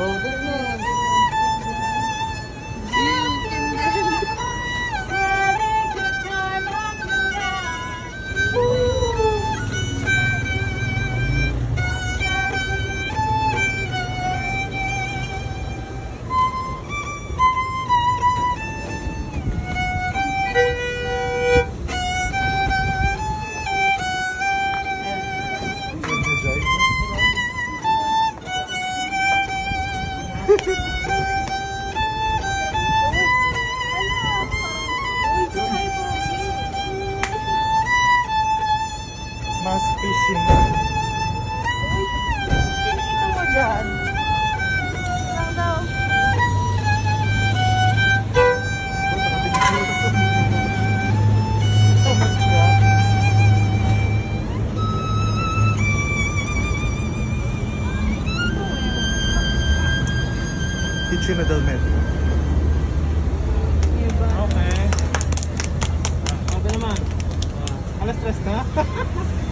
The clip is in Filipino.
Oh, ganun na. Mas fishing. Kinito mo dyan. Lang daw. Kitchen na del metro. Okay. Ah, Okay naman. Ah, Alas stress ka?